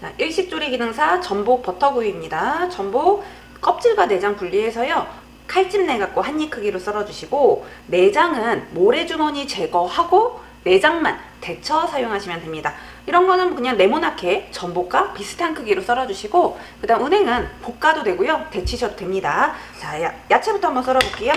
자, 일식조리 기능사 전복 버터구이입니다. 전복 껍질과 내장 분리해서요. 칼집 내갖고 한 입 크기로 썰어주시고 내장은 모래주머니 제거하고 내장만 데쳐 사용하시면 됩니다. 이런 거는 그냥 네모나게 전복과 비슷한 크기로 썰어주시고 그 다음 은행은 볶아도 되고요. 데치셔도 됩니다. 자, 야, 야채부터 한번 썰어볼게요.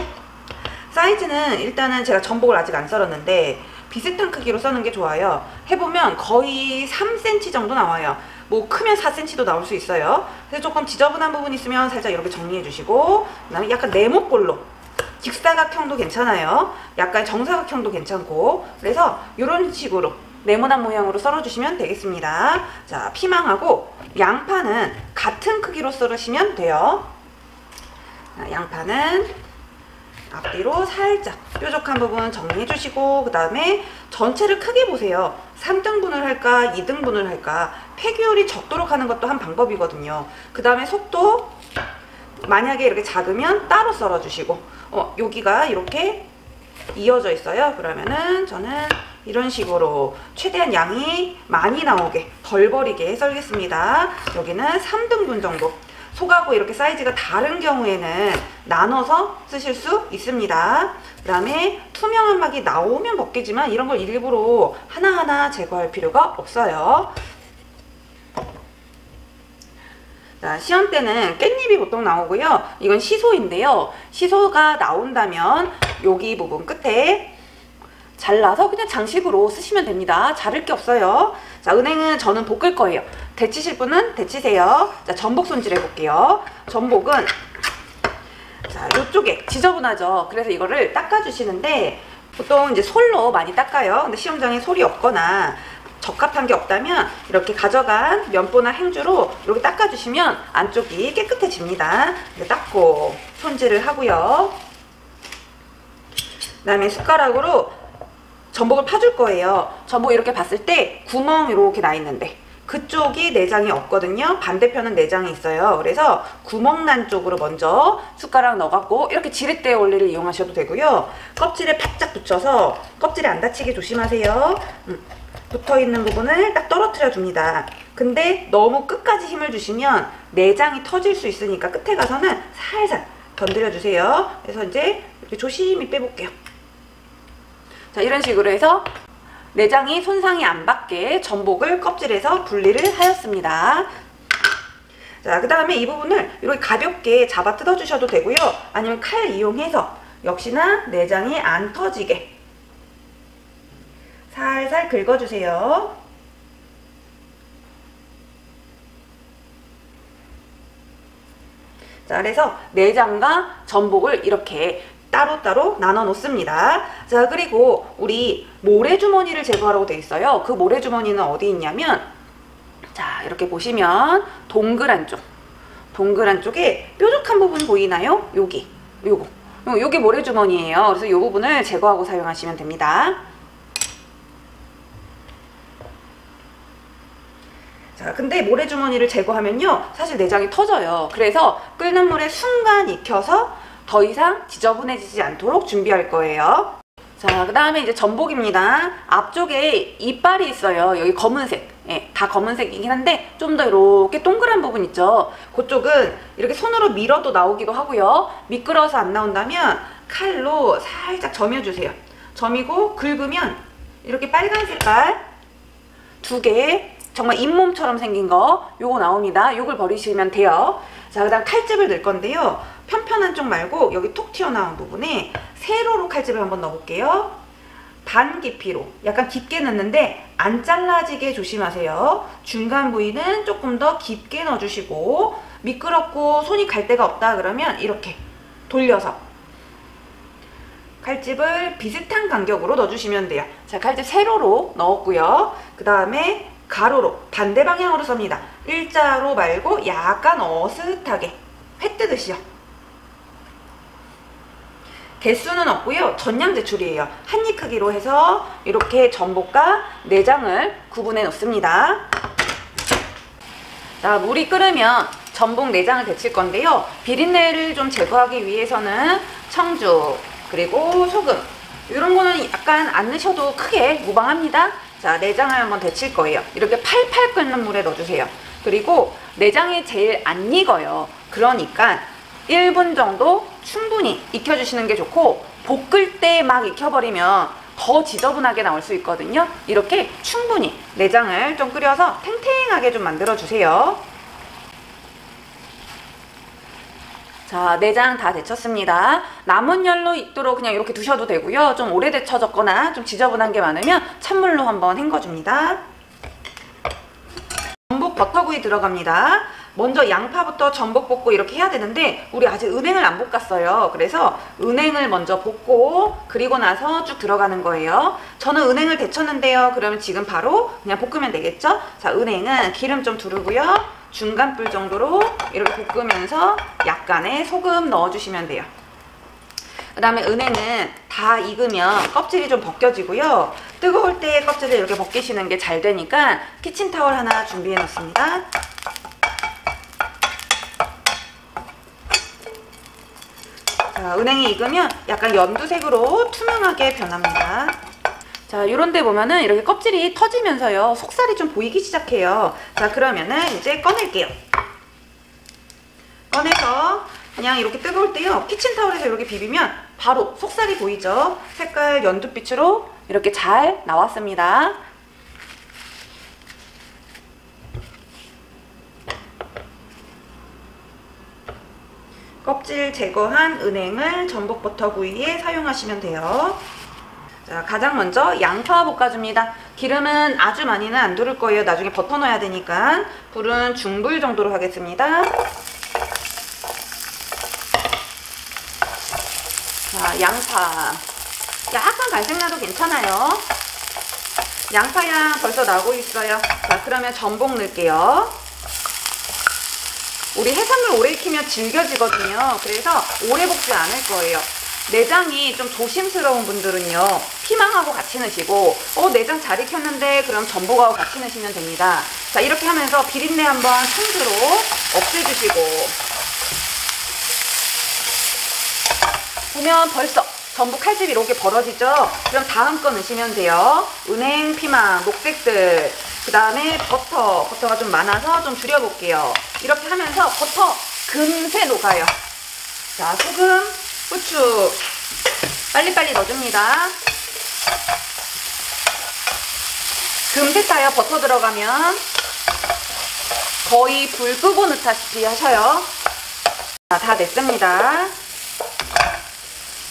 사이즈는 일단은 제가 전복을 아직 안 썰었는데 비슷한 크기로 써는 게 좋아요. 해보면 거의 3cm 정도 나와요. 뭐 크면 4cm도 나올 수 있어요. 그래서 조금 지저분한 부분 있으면 살짝 이렇게 정리해 주시고 그다음에 약간 네모꼴로 직사각형도 괜찮아요. 약간 정사각형도 괜찮고 그래서 이런 식으로 네모난 모양으로 썰어주시면 되겠습니다. 자 피망하고 양파는 같은 크기로 썰으시면 돼요. 자, 양파는 앞뒤로 살짝 뾰족한 부분 정리해 주시고 그 다음에 전체를 크게 보세요 3등분을 할까 2등분을 할까 폐기율이 적도록 하는 것도 한 방법이거든요. 그 다음에 속도 만약에 이렇게 작으면 따로 썰어 주시고 어, 여기가 이렇게 이어져 있어요. 그러면은 저는 이런 식으로 최대한 양이 많이 나오게 덜 버리게 썰겠습니다. 여기는 3등분 정도 속하고 이렇게 사이즈가 다른 경우에는 나눠서 쓰실 수 있습니다. 그 다음에 투명한 막이 나오면 벗기지만 이런 걸 일부러 하나하나 제거할 필요가 없어요. 자, 시험 때는 깻잎이 보통 나오고요. 이건 시소인데요. 시소가 나온다면 여기 부분 끝에 잘라서 그냥 장식으로 쓰시면 됩니다. 자를 게 없어요. 자, 은행은 저는 볶을 거예요. 데치실 분은 데치세요. 자, 전복 손질 해 볼게요. 전복은 자, 이쪽에 지저분하죠. 그래서 이거를 닦아주시는데 보통 이제 솔로 많이 닦아요. 근데 시험장에 솔이 없거나 적합한 게 없다면 이렇게 가져간 면보나 행주로 이렇게 닦아주시면 안쪽이 깨끗해집니다. 닦고 손질을 하고요. 그 다음에 숟가락으로 전복을 파줄 거예요. 전복 이렇게 봤을 때 구멍 이렇게 나 있는데 그쪽이 내장이 없거든요. 반대편은 내장이 있어요. 그래서 구멍 난 쪽으로 먼저 숟가락 넣어갖고 이렇게 지렛대 원리를 이용하셔도 되고요. 껍질에 바짝 붙여서 껍질이 안 다치게 조심하세요. 음, 붙어있는 부분을 딱 떨어뜨려 줍니다. 근데 너무 끝까지 힘을 주시면 내장이 터질 수 있으니까 끝에 가서는 살살 건드려 주세요. 그래서 이제 이렇게 조심히 빼볼게요. 자 이런 식으로 해서 내장이 손상이 안 받게 전복을 껍질에서 분리를 하였습니다. 자, 그 다음에 이 부분을 이렇게 가볍게 잡아 뜯어 주셔도 되고요. 아니면 칼 이용해서 역시나 내장이 안 터지게 살살 긁어주세요. 자, 그래서 내장과 전복을 이렇게 따로따로 나눠 놓습니다. 자 그리고 우리 모래주머니를 제거하라고 돼 있어요. 그 모래주머니는 어디 있냐면 자 이렇게 보시면 동그란 쪽 동그란 쪽에 뾰족한 부분 보이나요? 여기 요거 요게 모래주머니예요. 그래서 이 부분을 제거하고 사용하시면 됩니다. 자, 근데 모래주머니를 제거하면요. 사실 내장이 터져요. 그래서 끓는 물에 순간 익혀서 더 이상 지저분해지지 않도록 준비할 거예요. 자, 그 다음에 이제 전복입니다. 앞쪽에 이빨이 있어요. 여기 검은색. 예, 다 검은색이긴 한데 좀 더 이렇게 동그란 부분 있죠. 그쪽은 이렇게 손으로 밀어도 나오기도 하고요. 미끄러워서 안 나온다면 칼로 살짝 점여주세요. 점이고 긁으면 이렇게 빨간 색깔 두 개, 정말 잇몸처럼 생긴 거 요거 나옵니다. 요걸 버리시면 돼요. 자, 그 다음 칼집을 넣을 건데요. 편편한 쪽 말고 여기 톡 튀어나온 부분에 세로로 칼집을 한번 넣어볼게요. 반 깊이로 약간 깊게 넣는데 안 잘라지게 조심하세요. 중간 부위는 조금 더 깊게 넣어주시고 미끄럽고 손이 갈 데가 없다 그러면 이렇게 돌려서 칼집을 비슷한 간격으로 넣어주시면 돼요. 자, 칼집 세로로 넣었고요. 그 다음에 가로로 반대 방향으로 썹니다. 일자로 말고 약간 어슷하게 회 뜨듯이요. 개수는 없고요. 전량 제출이에요. 한 입 크기로 해서 이렇게 전복과 내장을 구분해 놓습니다. 자, 물이 끓으면 전복 내장을 데칠 건데요. 비린내를 좀 제거하기 위해서는 청주 그리고 소금 이런 거는 약간 안 넣으셔도 크게 무방합니다. 자, 내장을 한번 데칠 거예요. 이렇게 팔팔 끓는 물에 넣어주세요. 그리고 내장이 제일 안 익어요. 그러니까 1분 정도 충분히 익혀주시는 게 좋고 볶을 때 막 익혀버리면 더 지저분하게 나올 수 있거든요. 이렇게 충분히 내장을 좀 끓여서 탱탱하게 좀 만들어 주세요. 자, 내장 다 데쳤습니다. 남은 열로 익도록 그냥 이렇게 두셔도 되고요. 좀 오래 데쳐졌거나 좀 지저분한 게 많으면 찬물로 한번 헹궈줍니다. 전복 버터구이 들어갑니다. 먼저 양파부터 전복 볶고 이렇게 해야 되는데 우리 아직 은행을 안 볶았어요. 그래서 은행을 먼저 볶고 그리고 나서 쭉 들어가는 거예요. 저는 은행을 데쳤는데요. 그러면 지금 바로 그냥 볶으면 되겠죠? 자, 은행은 기름 좀 두르고요. 중간 불 정도로 이렇게 볶으면서 약간의 소금 넣어주시면 돼요. 그 다음에 은행은 다 익으면 껍질이 좀 벗겨지고요. 뜨거울 때 껍질을 이렇게 벗기시는 게 잘 되니까 키친타월 하나 준비해 놓습니다. 자, 은행이 익으면 약간 연두색으로 투명하게 변합니다. 자, 요런 데 보면은 이렇게 껍질이 터지면서요. 속살이 좀 보이기 시작해요. 자, 그러면은 이제 꺼낼게요. 꺼내서 그냥 이렇게 뜨거울 때요. 키친타올에서 이렇게 비비면 바로 속살이 보이죠? 색깔 연두빛으로 이렇게 잘 나왔습니다. 껍질 제거한 은행을 전복버터구이에 사용하시면 돼요. 자, 가장 먼저 양파 볶아줍니다. 기름은 아주 많이는 안 두를 거예요. 나중에 버터 넣어야 되니까. 불은 중불 정도로 하겠습니다. 자, 양파. 약간 갈색 나도 괜찮아요. 양파향 벌써 나고 있어요. 자, 그러면 전복 넣을게요. 우리 해산물 오래 익히면 질겨지거든요. 그래서 오래 볶지 않을 거예요. 내장이 좀 조심스러운 분들은요. 피망하고 같이 넣으시고 어 내장 잘 익혔는데 그럼 전복하고 같이 넣으시면 됩니다. 자 이렇게 하면서 비린내 한번 손으로 없애주시고 보면 벌써 전복 칼집이 이렇게 벌어지죠? 그럼 다음 거 넣으시면 돼요. 은행, 피망, 녹색들 그 다음에 버터, 버터가 좀 많아서 좀 줄여볼게요. 이렇게 하면서 버터 금세 녹아요. 자, 소금, 후추 빨리빨리 넣어줍니다. 금세 타요, 버터 들어가면. 거의 불 끄고 넣다시피 하셔요. 자, 다 됐습니다.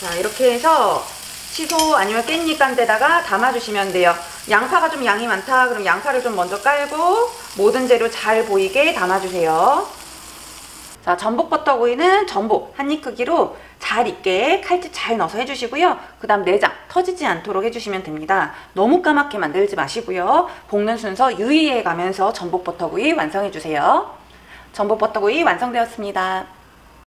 자, 이렇게 해서 시소 아니면 깻잎 간 데다가 담아주시면 돼요. 양파가 좀 양이 많다. 그럼 양파를 좀 먼저 깔고 모든 재료 잘 보이게 담아주세요. 자, 전복 버터구이는 전복 한 입 크기로 잘 익게 칼집 잘 넣어서 해주시고요. 그 다음 내장 터지지 않도록 해주시면 됩니다. 너무 까맣게 만들지 마시고요. 볶는 순서 유의해 가면서 전복 버터구이 완성해주세요. 전복 버터구이 완성되었습니다.